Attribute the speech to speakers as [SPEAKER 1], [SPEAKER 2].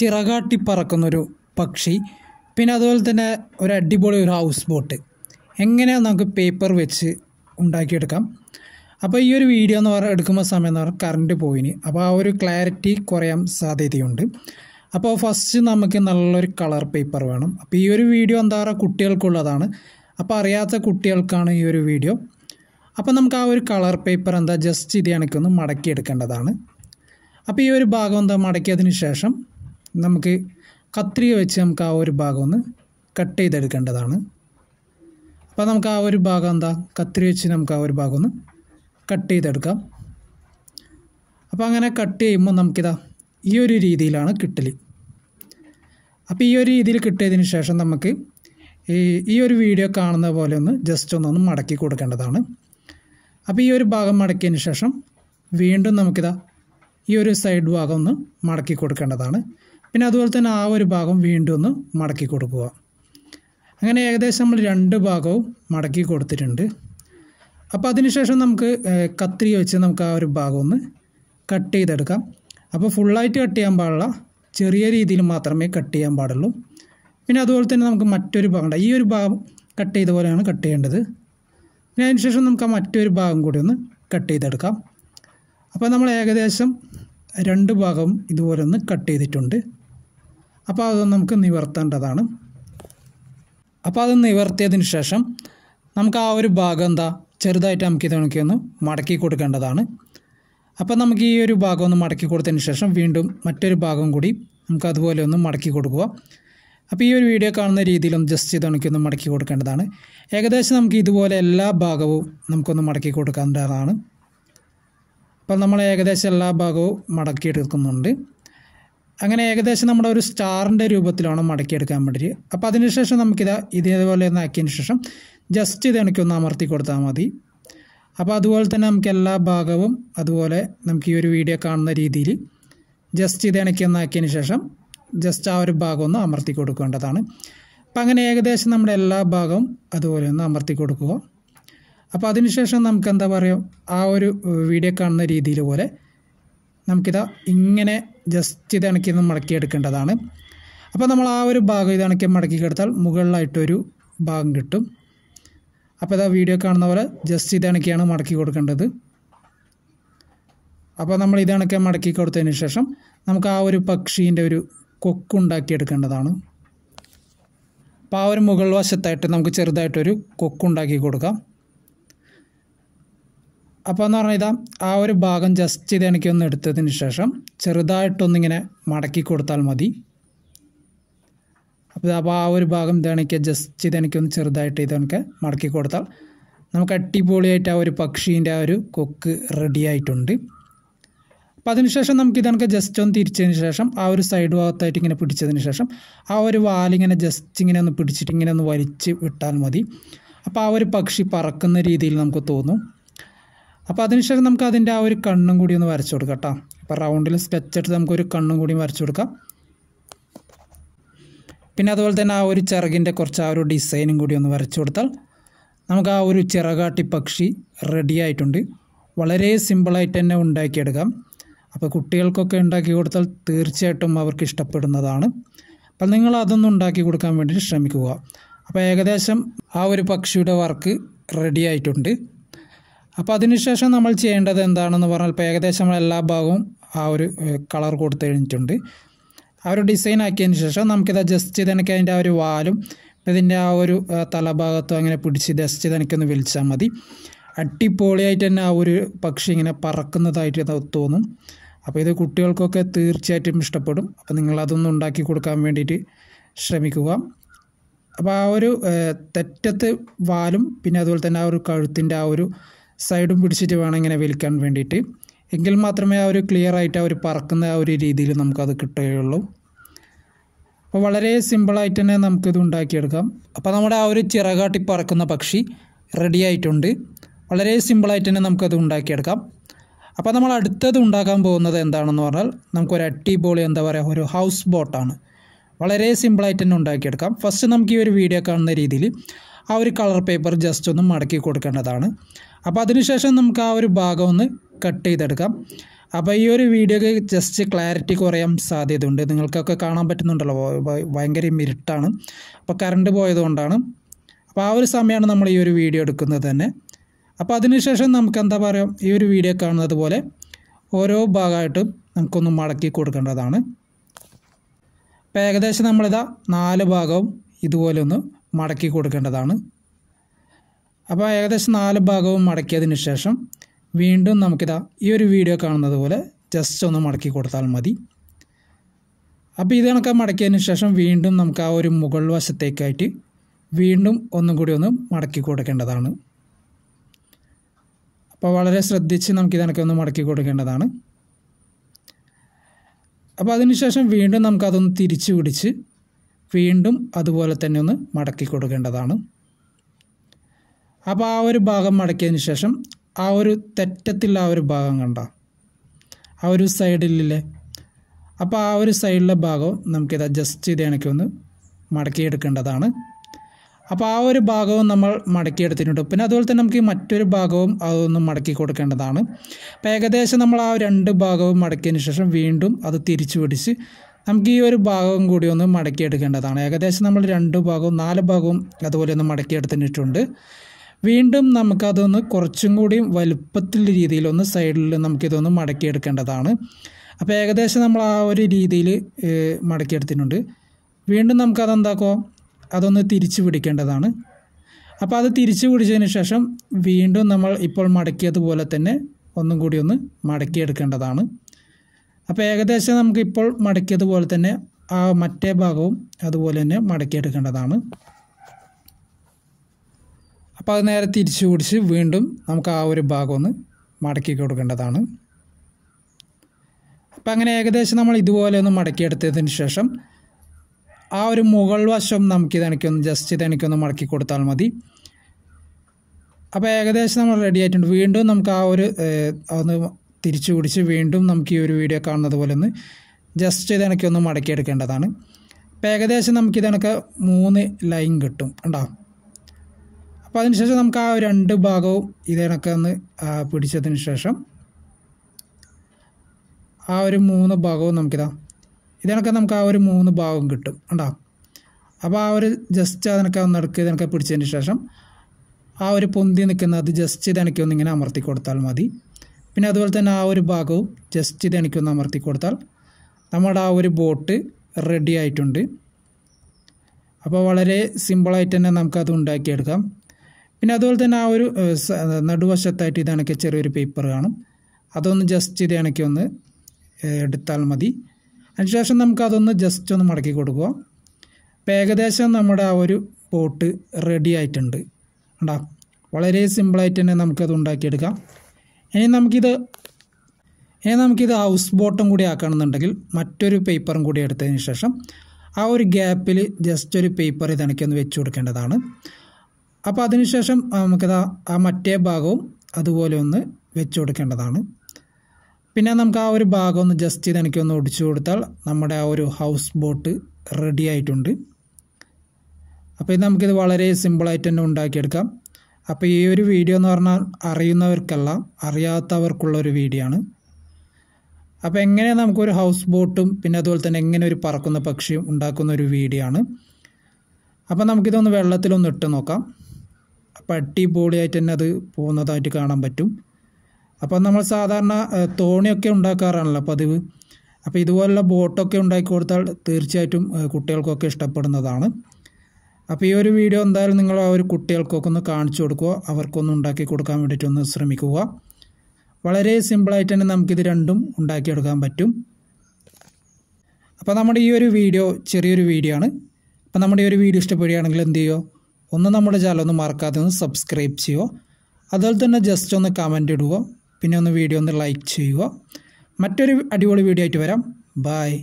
[SPEAKER 1] ചിറകാട്ടി പറക്കുന്നൊരു പക്ഷി പിന്നെ അതുപോലെ തന്നെ ഒരു അടിപൊളി ഒരു ഹൗസ് ബോട്ട് എങ്ങനെയാണ് നമുക്ക് പേപ്പർ വെച്ച് ഉണ്ടാക്കിയെടുക്കാം? അപ്പോൾ ഈ ഒരു വീഡിയോ എന്ന് പറഞ്ഞാൽ എടുക്കുന്ന സമയം എന്ന് പറഞ്ഞാൽ കറണ്ട് പോയിന് അപ്പോൾ ആ ഒരു ക്ലാരിറ്റി കുറയാൻ സാധ്യതയുണ്ട്. അപ്പോൾ ഫസ്റ്റ് നമുക്ക് നല്ലൊരു കളർ പേപ്പർ വേണം. അപ്പോൾ ഈ ഒരു വീഡിയോ എന്താ പറയുക കുട്ടികൾക്കുള്ളതാണ്. അപ്പോൾ അറിയാത്ത കുട്ടികൾക്കാണ് ഈ ഒരു വീഡിയോ അപ്പോൾ നമുക്ക് ആ ഒരു കളർ പേപ്പർ എന്താ ജസ്റ്റ് ഇത് എനിക്കൊന്ന് മടക്കിയെടുക്കേണ്ടതാണ്. അപ്പോൾ ഈ ഒരു ഭാഗം എന്താ മടക്കിയതിന് ശേഷം നമുക്ക് കത്രിക വെച്ച് നമുക്ക് ആ ഒരു ഭാഗം ഒന്ന് കട്ട് ചെയ്തെടുക്കേണ്ടതാണ്. അപ്പോൾ നമുക്ക് ആ ഒരു ഭാഗം എന്താ? കത്രി വെച്ച് നമുക്ക് ആ ഒരു ഭാഗം ഒന്ന് കട്ട് ചെയ്തെടുക്കാം. അപ്പോൾ അങ്ങനെ കട്ട് ചെയ്യുമ്പോൾ നമുക്കിതാ ഈ ഒരു രീതിയിലാണ് കിട്ടൽ അപ്പോൾ ഈ ഒരു രീതിയിൽ കിട്ടിയതിന് ശേഷം നമുക്ക് ഈ ഈ ഒരു വീഡിയോ കാണുന്ന പോലെ ഒന്ന് ജസ്റ്റ് ഒന്നൊന്ന് മടക്കി കൊടുക്കേണ്ടതാണ്. അപ്പോൾ ഈ ഒരു ഭാഗം മടക്കിയതിന് ശേഷം വീണ്ടും നമുക്കിതാ ഈ ഒരു സൈഡ് ഭാഗം ഒന്ന് മടക്കി കൊടുക്കേണ്ടതാണ്. പിന്നെ അതുപോലെ തന്നെ ആ ഒരു ഭാഗം വീണ്ടും ഒന്ന് മടക്കി കൊടുക്കുക. അങ്ങനെ ഏകദേശം നമ്മൾ രണ്ട് ഭാഗവും മടക്കി കൊടുത്തിട്ടുണ്ട്. അപ്പോൾ അതിനുശേഷം നമുക്ക് കത്രി വെച്ച് നമുക്ക് ആ ഒരു ഭാഗം ഒന്ന് കട്ട് ചെയ്തെടുക്കാം. അപ്പോൾ ഫുള്ളായിട്ട് കട്ട് ചെയ്യാൻ പാടില്ല. ചെറിയ രീതിയിൽ മാത്രമേ കട്ട് ചെയ്യാൻ പാടുള്ളൂ. പിന്നെ അതുപോലെ തന്നെ നമുക്ക് മറ്റൊരു ഭാഗം. ഈ ഒരു ഭാഗം കട്ട് ചെയ്ത പോലെയാണ് കട്ട് ചെയ്യേണ്ടത്. പിന്നെ അതിനുശേഷം നമുക്ക് ആ മറ്റൊരു ഭാഗം കൂടി ഒന്ന് കട്ട് ചെയ്തെടുക്കാം. അപ്പോൾ നമ്മൾ ഏകദേശം രണ്ട് ഭാഗവും ഇതുപോലെ ഒന്ന് കട്ട് ചെയ്തിട്ടുണ്ട്. അപ്പോൾ അത് നമുക്ക് നിവർത്തേണ്ടതാണ്. അപ്പോൾ അത് നിവർത്തിയതിന് ശേഷം നമുക്ക് ആ ഒരു ഭാഗം എന്താ ചെറുതായിട്ട് നമുക്ക് ഇത് കണക്കി ഒന്ന് മടക്കി കൊടുക്കേണ്ടതാണ്. അപ്പോൾ നമുക്ക് ഈ ഒരു ഭാഗം ഒന്ന് മടക്കി കൊടുത്തതിന് ശേഷം വീണ്ടും മറ്റൊരു ഭാഗം കൂടി നമുക്ക് അതുപോലെ ഒന്ന് മടക്കി കൊടുക്കുക. അപ്പോൾ ഈ ഒരു വീഡിയോ കാണുന്ന രീതിയിലൊന്ന് ജസ്റ്റ് ഇതൊക്കെ ഒന്ന് മടക്കി കൊടുക്കേണ്ടതാണ്. ഏകദേശം നമുക്ക് ഇതുപോലെ എല്ലാ ഭാഗവും നമുക്കൊന്ന് മടക്കി കൊടുക്കേണ്ടതാണ്. അപ്പോൾ നമ്മൾ ഏകദേശം എല്ലാ ഭാഗവും മടക്കിയെടുക്കുന്നുണ്ട് അങ്ങനെ ഏകദേശം നമ്മുടെ ഒരു സ്റ്റാറിന്റെ രൂപത്തിലാണ് മടക്കിയെടുക്കാൻ വേണ്ടിയിട്ട്. അപ്പോൾ അതിനുശേഷം നമുക്കിത് ഇതേപോലെ ഒന്ന് ആക്കിയതിന് ശേഷം ജസ്റ്റ് ഇത് എനിക്കൊന്ന് അമർത്തി കൊടുത്താൽ മതി. അപ്പോൾ അതുപോലെ തന്നെ നമുക്ക് എല്ലാ ഭാഗവും അതുപോലെ നമുക്ക് ഈ ഒരു വീഡിയോ കാണുന്ന രീതിയിൽ ജസ്റ്റ് ഇത് ഇണക്കിയൊന്ന് ആക്കിയതിന് ശേഷം ജസ്റ്റ് ആ ഒരു ഭാഗം ഒന്ന് അമർത്തി കൊടുക്കേണ്ടതാണ്. അപ്പോൾ അങ്ങനെ ഏകദേശം നമ്മുടെ എല്ലാ ഭാഗവും അതുപോലെ ഒന്ന് അമർത്തി കൊടുക്കുക. അപ്പോൾ അതിനുശേഷം നമുക്ക് എന്താ പറയുക ആ ഒരു വീഡിയോ കാണുന്ന രീതിയിൽ പോലെ നമുക്കിതാ ഇങ്ങനെ ജസ്റ്റ് ഇത് ഇണക്കി ഒന്ന് മടക്കിയെടുക്കേണ്ടതാണ്. അപ്പോൾ നമ്മൾ ആ ഒരു ഭാഗം ഇത് ഇണക്കി മടക്കി കിടത്താൽ മുകളിലായിട്ടൊരു ഭാഗം കിട്ടും. അപ്പോൾ ഇതാ വീഡിയോ കാണുന്ന പോലെ ജസ്റ്റ് ഇത് ഇണക്കിയാണ് മടക്കി കൊടുക്കേണ്ടത്. അപ്പോൾ നമ്മൾ ഇത് ഇണക്കി മടക്കി കൊടുത്തതിന് ശേഷം നമുക്ക് ആ ഒരു പക്ഷീന്റെ ഒരു കൊക്കുണ്ടാക്കിയെടുക്കേണ്ടതാണ് അപ്പോൾ ആ ഒരു മുകൾ വശത്തായിട്ട് നമുക്ക് ചെറുതായിട്ടൊരു കൊക്കുണ്ടാക്കി കൊടുക്കാം. അപ്പോൾ എന്ന് പറഞ്ഞാൽ ഇതാ ആ ഒരു ഭാഗം ജസ്റ്റ് ഇത് എനിക്ക് ഒന്ന് എടുത്തതിന് ശേഷം ചെറുതായിട്ടൊന്നിങ്ങനെ മടക്കി കൊടുത്താൽ മതി. അപ്പോൾ അപ്പോൾ ആ ഒരു ഭാഗം ഇതെനിക്ക് ജസ്റ്റ് ഇതെനിക്കൊന്ന് ചെറുതായിട്ട് ഇതെനിക്ക് മടക്കി കൊടുത്താൽ നമുക്ക് അടിപൊളിയായിട്ട് ആ ഒരു പക്ഷീന്റെ ആ ഒരു കൊക്ക് റെഡി ആയിട്ടുണ്ട്. അപ്പോൾ അതിനുശേഷം നമുക്ക് ഇതെനിക്ക് ജസ്റ്റ് ഒന്ന് തിരിച്ചതിന് ശേഷം ആ ഒരു സൈഡ് ഭാഗത്തായിട്ട് ഇങ്ങനെ പിടിച്ചതിന് ശേഷം ആ ഒരു വാലിങ്ങനെ ജസ്റ്റ് ഇങ്ങനെ ഒന്ന് പിടിച്ചിട്ട് ഇങ്ങനെ ഒന്ന് വലിച്ച് വിട്ടാൽ മതി. അപ്പോൾ ആ ഒരു പക്ഷി പറക്കുന്ന രീതിയിൽ നമുക്ക് തോന്നും. അപ്പോൾ അതിനുശേഷം നമുക്ക് അതിന്റെ ആ ഒരു കണ്ണും കൂടി ഒന്ന് വരച്ചു കൊടുക്കാം കേട്ടോ. അപ്പോൾ റൗണ്ടിൽ സ്കെച്ച് എടുത്ത് നമുക്കൊരു കണ്ണും കൂടി വരച്ചു കൊടുക്കാം. പിന്നെ അതുപോലെ തന്നെ ആ ഒരു ചിറകിന്റെ കുറച്ച് ആ ഒരു ഡിസൈനും കൂടി ഒന്ന് വരച്ചു കൊടുത്താൽ നമുക്ക് ആ ഒരു ചിറകാട്ടി പക്ഷി റെഡി ആയിട്ടുണ്ട്. വളരെ സിമ്പിളായിട്ട് തന്നെ ഉണ്ടാക്കിയെടുക്കാം. അപ്പോൾ കുട്ടികൾക്കൊക്കെ ഉണ്ടാക്കി കൊടുത്താൽ തീർച്ചയായിട്ടും അവർക്ക് ഇഷ്ടപ്പെടുന്നതാണ്. അപ്പം നിങ്ങൾ അതൊന്നും ഉണ്ടാക്കി കൊടുക്കാൻ വേണ്ടി ശ്രമിക്കുക. അപ്പോൾ ഏകദേശം ആ ഒരു പക്ഷിയുടെ വർക്ക് റെഡി ആയിട്ടുണ്ട്. അപ്പോൾ അതിനുശേഷം നമ്മൾ ചെയ്യേണ്ടത് എന്താണെന്ന് പറഞ്ഞാൽ ഇപ്പോൾ ഏകദേശം നമ്മൾ എല്ലാ ഭാഗവും ആ ഒരു കളർ കൊടുത്തു കഴിഞ്ഞിട്ടുണ്ട്. ആ ഒരു ഡിസൈൻ ആക്കിയതിന് ശേഷം നമുക്കിത് ജസ്റ്റ് എനിക്ക് അതിന്റെ ആ ഒരു വാലും ഇതിന്റെ ആ ഒരു തലഭാഗത്തും അങ്ങനെ പിടിച്ച് ജസ്റ്റ് എനിക്കൊന്ന് വലിച്ചാൽ മതി. അടിപൊളിയായിട്ട് തന്നെ ആ ഒരു പക്ഷി ഇങ്ങനെ പറക്കുന്നതായിട്ട് തോന്നും. അപ്പോൾ ഇത് കുട്ടികൾക്കൊക്കെ തീർച്ചയായിട്ടും ഇഷ്ടപ്പെടും. അപ്പോൾ നിങ്ങളതൊന്ന് ഉണ്ടാക്കി കൊടുക്കാൻ വേണ്ടിയിട്ട് ശ്രമിക്കുക. അപ്പോൾ ആ ഒരു തെറ്റത്ത് വാലും പിന്നെ അതുപോലെ തന്നെ ആ ഒരു കഴുത്തിന്റെ ആ ഒരു സൈഡും പിടിച്ചിട്ട് വേണം ഇങ്ങനെ വലിക്കാൻ വേണ്ടിയിട്ട്. എങ്കിൽ മാത്രമേ ആ ഒരു ക്ലിയർ ആയിട്ട് ആ ഒരു പറക്കുന്ന ആ ഒരു രീതിയിൽ നമുക്കത് കിട്ടുകയുള്ളൂ. അപ്പോൾ വളരെ സിമ്പിളായിട്ട് തന്നെ നമുക്കിത് ഉണ്ടാക്കിയെടുക്കാം. അപ്പോൾ നമ്മുടെ ആ ഒരു ചിറകാട്ടി പറക്കുന്ന പക്ഷി റെഡി ആയിട്ടുണ്ട്. വളരെ സിമ്പിളായിട്ട് തന്നെ നമുക്കത് ഉണ്ടാക്കിയെടുക്കാം. അപ്പോൾ നമ്മൾ അടുത്തത് ഉണ്ടാക്കാൻ പോകുന്നത് എന്താണെന്ന് പറഞ്ഞാൽ നമുക്കൊരു അടിപൊളി എന്താ പറയുക ഒരു ഹൗസ് ബോട്ടാണ് വളരെ സിമ്പിളായിട്ട് തന്നെ ഉണ്ടാക്കിയെടുക്കാം. ഫസ്റ്റ് നമുക്ക് ഈ ഒരു വീഡിയോ കാണുന്ന രീതിയിൽ ആ ഒരു കളർ പേപ്പർ ജസ്റ്റ് ഒന്ന് മടക്കി കൊടുക്കേണ്ടതാണ്. അപ്പോൾ അതിനുശേഷം നമുക്ക് ആ ഒരു ഭാഗം ഒന്ന് കട്ട് ചെയ്തെടുക്കാം. അപ്പോൾ ഈ ഒരു വീഡിയോക്ക് ജസ്റ്റ് ക്ലാരിറ്റി കുറയാൻ സാധ്യതയുണ്ട്. നിങ്ങൾക്കൊക്കെ കാണാൻ പറ്റുന്നുണ്ടല്ലോ. ഭയങ്കര ഇരുട്ടാണ്. അപ്പോൾ കറണ്ട് പോയതുകൊണ്ടാണ്. അപ്പോൾ ആ ഒരു സമയമാണ് നമ്മൾ ഈ ഒരു വീഡിയോ എടുക്കുന്നത് തന്നെ. അപ്പോൾ അതിനുശേഷം നമുക്ക് എന്താ പറയുക ഈ ഒരു വീഡിയോ കാണുന്നത് പോലെ ഓരോ ഭാഗമായിട്ടും നമുക്കൊന്ന് മടക്കി കൊടുക്കേണ്ടതാണ്. അപ്പോൾ ഏകദേശം നമ്മളിതാ നാല് ഭാഗവും ഇതുപോലെ ഒന്ന് മടക്കി കൊടുക്കേണ്ടതാണ്. അപ്പോൾ ഏകദേശം നാല് ഭാഗവും മടക്കിയതിന് ശേഷം വീണ്ടും നമുക്കിതാ ഈ ഒരു വീഡിയോ കാണുന്നത് പോലെ ജസ്റ്റ് ഒന്ന് മടക്കി കൊടുത്താൽ മതി. അപ്പോൾ ഇത് കണക്കെ മടക്കിയതിന് ശേഷം വീണ്ടും നമുക്ക് ആ ഒരു മുകൾ വശത്തേക്കായിട്ട് വീണ്ടും ഒന്നും കൂടി ഒന്ന് മടക്കി കൊടുക്കേണ്ടതാണ്. അപ്പോൾ വളരെ ശ്രദ്ധിച്ച് നമുക്ക് ഇതിനൊക്കെ ഒന്ന് മടക്കി കൊടുക്കേണ്ടതാണ്. അപ്പോൾ അതിനുശേഷം വീണ്ടും നമുക്കതൊന്ന് തിരിച്ചു പിടിച്ച് വീണ്ടും അതുപോലെ തന്നെ ഒന്ന് മടക്കി കൊടുക്കേണ്ടതാണ്. അപ്പോൾ ആ ഒരു ഭാഗം മടക്കിയതിന് ശേഷം ആ ഒരു തെറ്റത്തിൽ ആ ഒരു ഭാഗം കണ്ട. ആ ഒരു സൈഡിലില്ലേ? അപ്പോൾ ആ ഒരു സൈഡിലെ ഭാഗവും നമുക്കിത് അഡ്ജസ്റ്റ് ചെയ്ത് കണക്കി ഒന്ന് മടക്കിയെടുക്കേണ്ടതാണ്. അപ്പോൾ ആ ഒരു ഭാഗവും നമ്മൾ മടക്കിയെടുത്തിട്ടുണ്ട്. പിന്നെ അതുപോലെ തന്നെ നമുക്ക് മറ്റൊരു ഭാഗവും അതൊന്ന് മടക്കി കൊടുക്കേണ്ടതാണ്. അപ്പോൾ ഏകദേശം നമ്മൾ ആ രണ്ട് ഭാഗവും മടക്കിയതിന് ശേഷം വീണ്ടും അത് തിരിച്ചു പിടിച്ച് നമുക്ക് ഈ ഒരു ഭാഗവും കൂടി ഒന്ന് മടക്കിയെടുക്കേണ്ടതാണ്. ഏകദേശം നമ്മൾ രണ്ട് ഭാഗവും നാല് ഭാഗവും അതുപോലെ ഒന്ന് മടക്കിയെടുത്തിട്ടുണ്ട്. വീണ്ടും നമുക്കതൊന്ന് കുറച്ചും കൂടി വലുപ്പത്തിൽ രീതിയിലൊന്ന് സൈഡിൽ നമുക്കിതൊന്ന് മടക്കിയെടുക്കേണ്ടതാണ്. അപ്പോൾ ഏകദേശം നമ്മൾ ആ ഒരു രീതിയിൽ മടക്കിയെടുത്തിട്ടുണ്ട്. വീണ്ടും നമുക്കതെന്താക്കോ അതൊന്ന് തിരിച്ചു പിടിക്കേണ്ടതാണ്. അപ്പോൾ അത് തിരിച്ചു പിടിച്ചതിന് ശേഷം വീണ്ടും നമ്മൾ ഇപ്പോൾ മടക്കിയതുപോലെ തന്നെ ഒന്നും കൂടി ഒന്ന് മടക്കിയെടുക്കേണ്ടതാണ്. അപ്പോൾ ഏകദേശം നമുക്കിപ്പോൾ മടക്കിയതുപോലെ തന്നെ ആ മറ്റേ ഭാഗവും അതുപോലെ തന്നെ മടക്കിയെടുക്കേണ്ടതാണ്. അപ്പോൾ അത് നേരെ തിരിച്ചു പിടിച്ച് വീണ്ടും നമുക്ക് ആ ഒരു ഭാഗം ഒന്ന് മടക്കി കൊടുക്കേണ്ടതാണ്. അപ്പം അങ്ങനെ ഏകദേശം നമ്മൾ ഇതുപോലെ ഒന്ന് മടക്കിയെടുത്തതിന് ശേഷം ആ ഒരു മുകൾ വശം നമുക്ക് ഇതെനിക്കൊന്ന് ജസ്റ്റ് ഇതെനിക്കൊന്ന് മടക്കി കൊടുത്താൽ മതി. അപ്പോൾ ഏകദേശം നമ്മൾ റെഡി ആയിട്ടുണ്ട്. വീണ്ടും നമുക്ക് ആ ഒരു ഒന്ന് തിരിച്ചു പിടിച്ച് വീണ്ടും നമുക്ക് ഈ ഒരു വീഡിയോ കാണുന്നത് പോലെ ഒന്ന് ജസ്റ്റ് ഇതെനിക്കൊന്ന് മടക്കിയെടുക്കേണ്ടതാണ്. അപ്പോൾ ഏകദേശം നമുക്ക് ഇതെനക്ക് മൂന്ന് ലൈൻ കിട്ടും. ഉണ്ടോ അപ്പോൾ അതിനുശേഷം നമുക്ക് ആ രണ്ട് ഭാഗവും ഇതേണൊക്കെ ഒന്ന് പിടിച്ചതിന് ശേഷം ആ ഒരു മൂന്ന് ഭാഗവും നമുക്കിതാ ഇതിനൊക്കെ നമുക്ക് ആ ഒരു മൂന്ന് ഭാഗം കിട്ടും ഉണ്ടോ അപ്പോൾ ആ ഒരു ജസ്റ്റ് അതിനൊക്കെ ഒന്ന് ഇടയ്ക്ക് ഇതിനൊക്കെ പിടിച്ചതിന് ശേഷം ആ ഒരു പൊന്തി നിൽക്കുന്ന അത് ജസ്റ്റ് ഇതെനിക്ക് ഒന്ന് ഇങ്ങനെ അമർത്തി കൊടുത്താൽ മതി. പിന്നെ അതുപോലെ തന്നെ ആ ഒരു ഭാഗവും ജസ്റ്റ് ഇതെനിക്കൊന്ന് അമർത്തി കൊടുത്താൽ നമ്മുടെ ആ ഒരു ബോട്ട് റെഡി ആയിട്ടുണ്ട്. അപ്പോൾ വളരെ സിമ്പിളായിട്ട് തന്നെ നമുക്കത് ഉണ്ടാക്കിയെടുക്കാം. പിന്നെ അതുപോലെ തന്നെ ആ ഒരു നടുവശത്തായിട്ട് ഇതാണെങ്കിൽ ചെറിയൊരു പേപ്പർ കാണും. അതൊന്ന് ജസ്റ്റ് ഇതാണെങ്കിൽ ഒന്ന് എടുത്താൽ മതി. അതിനുശേഷം നമുക്കതൊന്ന് ജസ്റ്റ് ഒന്ന് മടക്കി കൊടുക്കുക. അപ്പോൾ ഏകദേശം നമ്മുടെ ആ ഒരു പോട്ട് റെഡി ആയിട്ടുണ്ട്. ഉണ്ടാ വളരെ സിമ്പിളായിട്ട് തന്നെ നമുക്കത് ഉണ്ടാക്കിയെടുക്കാം. ഇനി നമുക്കിത് ഇനി നമുക്കിത് ഹൗസ് ബോട്ടും കൂടി ആക്കണമെന്നുണ്ടെങ്കിൽ മറ്റൊരു പേപ്പറും കൂടി എടുത്തതിന് ശേഷം ആ ഒരു ഗ്യാപ്പിൽ ജസ്റ്റ് ഒരു പേപ്പർ ഇതണക്കൊന്ന് വെച്ച് കൊടുക്കേണ്ടതാണ്. അപ്പോൾ അതിനുശേഷം നമുക്കിതാ ആ മറ്റേ ഭാഗവും അതുപോലെ ഒന്ന് വെച്ച് കൊടുക്കേണ്ടതാണ്. പിന്നെ നമുക്ക് ആ ഒരു ഭാഗം ഒന്ന് ജസ്റ്റ് ചെയ്ത് എനിക്കൊന്ന് ഒടിച്ചു കൊടുത്താൽ നമ്മുടെ ആ ഒരു ഹൗസ് ബോട്ട് റെഡി ആയിട്ടുണ്ട്. അപ്പോൾ ഇത് നമുക്കിത് വളരെ സിമ്പിളായിട്ട് തന്നെ ഉണ്ടാക്കിയെടുക്കാം. അപ്പോൾ ഈ ഒരു വീഡിയോ എന്ന് പറഞ്ഞാൽ അറിയുന്നവർക്കല്ല അറിയാത്തവർക്കുള്ള ഒരു വീഡിയോ ആണ്. അപ്പോൾ എങ്ങനെ നമുക്കൊരു ഹൗസ് ബോട്ടും പിന്നെ അതുപോലെ തന്നെ എങ്ങനെ ഒരു പറക്കുന്ന പക്ഷിയും ഉണ്ടാക്കുന്ന ഒരു വീഡിയോ ആണ്. അപ്പോൾ നമുക്കിതൊന്ന് വെള്ളത്തിലൊന്ന് ഇട്ട് നോക്കാം. അപ്പോൾ തന്നെ അത് പോകുന്നതായിട്ട് കാണാൻ പറ്റും. അപ്പോൾ നമ്മൾ സാധാരണ തോണിയൊക്കെ ഉണ്ടാക്കാറാണല്ലോ പതിവ്. അപ്പോൾ ഇതുപോലുള്ള ബോട്ടൊക്കെ ഉണ്ടാക്കി കൊടുത്താൽ തീർച്ചയായിട്ടും കുട്ടികൾക്കൊക്കെ ഇഷ്ടപ്പെടുന്നതാണ്. അപ്പോൾ ഈ ഒരു വീഡിയോ എന്തായാലും നിങ്ങൾ ആ ഒരു കുട്ടികൾക്കൊക്കെ ഒന്ന് കാണിച്ചു കൊടുക്കുക. അവർക്കൊന്ന് ഉണ്ടാക്കി കൊടുക്കാൻ വേണ്ടിയിട്ടൊന്ന് ശ്രമിക്കുക. വളരെ സിമ്പിളായിട്ട് തന്നെ നമുക്കിത് രണ്ടും ഉണ്ടാക്കിയെടുക്കാൻ പറ്റും. അപ്പോൾ നമ്മുടെ ഈ ഒരു വീഡിയോ ചെറിയൊരു വീഡിയോ ആണ്. അപ്പോൾ നമ്മുടെ ഈ ഒരു വീഡിയോ ഇഷ്ടപ്പെടുകയാണെങ്കിൽ എന്ത് ചെയ്യുമോ ഒന്ന് നമ്മുടെ ചാനൽ ഒന്ന് മറക്കാതെ ഒന്ന് സബ്സ്ക്രൈബ് ചെയ്യുക. അതുപോലെ തന്നെ ജസ്റ്റ് ഒന്ന് കമന്റ് ഇടുക. പിന്നെ ഒന്ന് വീഡിയോ ഒന്ന് ലൈക്ക് ചെയ്യുക. മറ്റൊരു അടിപൊളി വീഡിയോ ആയിട്ട് വരാം. ബായ്